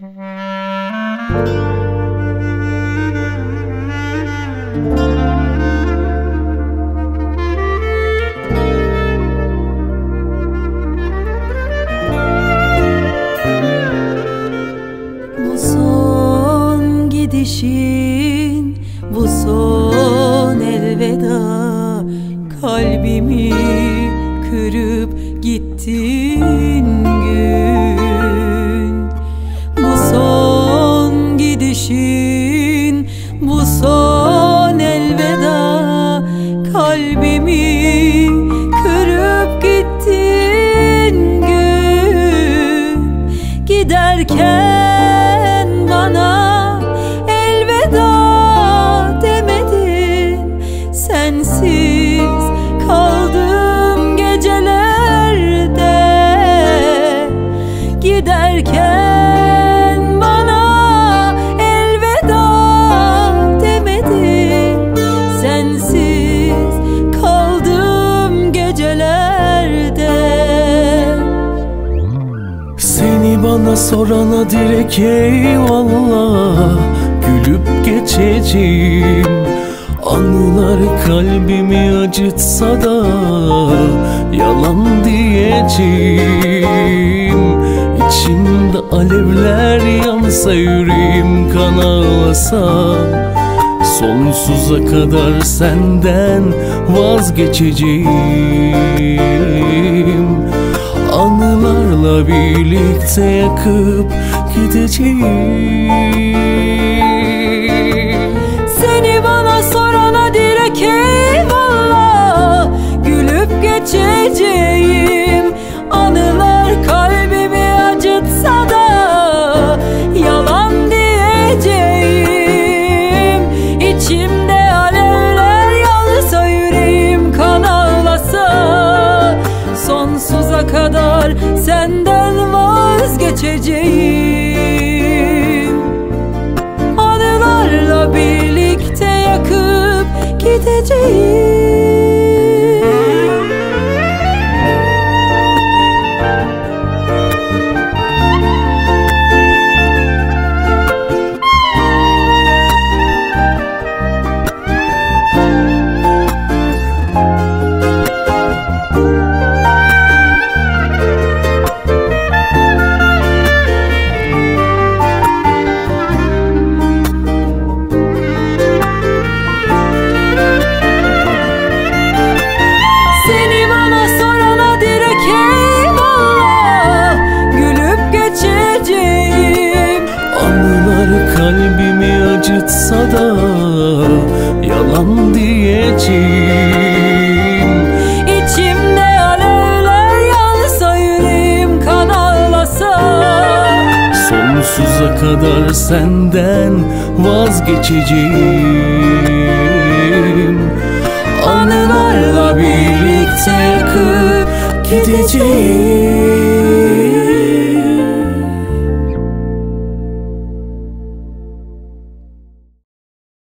Bu son gidişin, bu son elveda. Kalbimi kırıp gittin gün gidişin, Seni bana sorana direkt eyvallah. Gülüp geçeceğim. Anılar kalbimi acıtsa da Yalan diyeceğim. İçimde alevler yansa yüreğim kan ağlasa Sonsuza kadar senden vazgeçeceğim Anılarla birlikte yakıp gideceğim. Seni bana sorana direkt eyvallah. Gülüp geçeceğim. Anılar kalbimi acıtsa da Yalan diyeceğim. İçimde alevler yansa yüreğim kan Sonsuza kadar vazgeçeceğim Anılarla birlikte yakıp gideceğim acıtsa da Yalan diyeceğim. İçimde alevler yansa yüreğim kan ağlasa. Sonsuza kadar senden vazgeçeceğim. Anılarla birlikte yakıp gideceğim